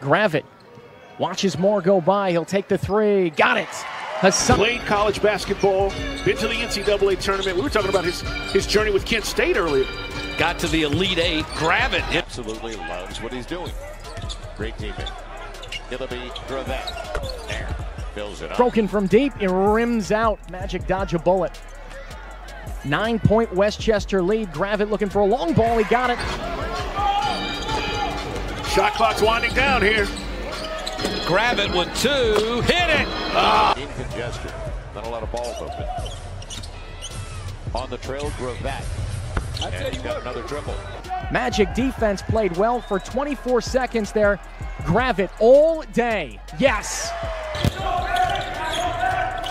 Gravett watches more go by. He'll take the three. Got it. Hassan. Played college basketball, been to the NCAA tournament. We were talking about his, his journey with Kent State earlier. Got to the Elite Eight. Gravett. Absolutely loves what he's doing. Great teammate. It'll be Gravett. There. Fills it up. Broken from deep. It rims out. Magic dodge a bullet. Nine point Westchester lead. Gravett looking for a long ball. He got it. Shot clock's winding down here. Gravett with two. Hit it. Ah. In congestion. Not a lot of balls open. On the trail, Gravett. And he's got another triple. Magic defense played well for 24 seconds there. Gravett all day. Yes.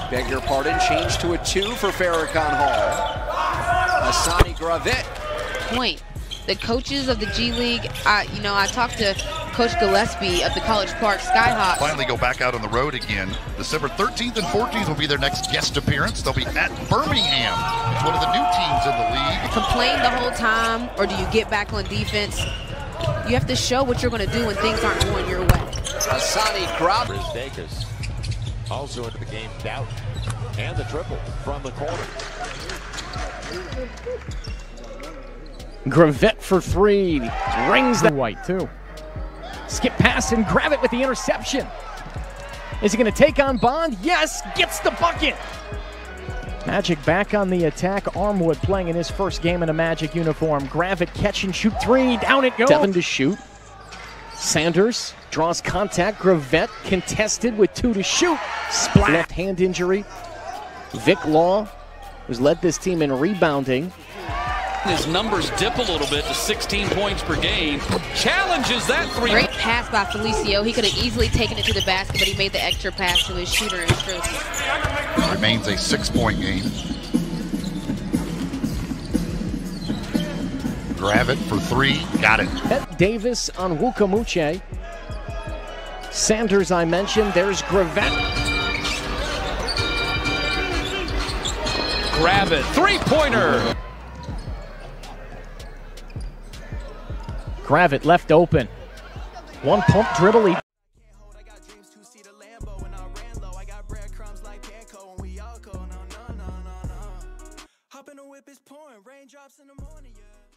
Beg your pardon. Change to a two for Farrakhan Hall. Hassani Gravett. Point. The coaches of the G League, I, you know, I talked to Coach Gillespie of the College Park Skyhawks. Finally go back out on the road again. December 13th and 14th will be their next guest appearance. They'll be at Birmingham. It's one of the new teams in the league. Complain the whole time, or do you get back on defense? You have to show what you're going to do when things aren't going your way. Hassani Gravett. Dacus also into the game. Doubt. And the triple from the corner. Gravett for three. Rings the white, too. Skip pass and Gravett with the interception. Is he going to take on Bond? Yes, gets the bucket. Magic back on the attack. Armwood playing in his first game in a Magic uniform. Gravett catch and shoot three. Down it goes. Seven to shoot. Sanders draws contact. Gravett contested with two to shoot. Splat. Left hand injury. Vic Law, who's led this team in rebounding. His numbers dip a little bit to 16 points per game. Challenges that three. Great pass by Felicio. He could have easily taken it to the basket, but he made the extra pass to his shooter and Struz. Remains a six-point game. Gravett for three. Got it. Bet Davis on Wukamuche. Sanders, I mentioned. There's Gravett. Gravett. Three-pointer. Gravett left open. One pump dribble. He Hopping a whip is pouring, raindrops in the morning, yeah.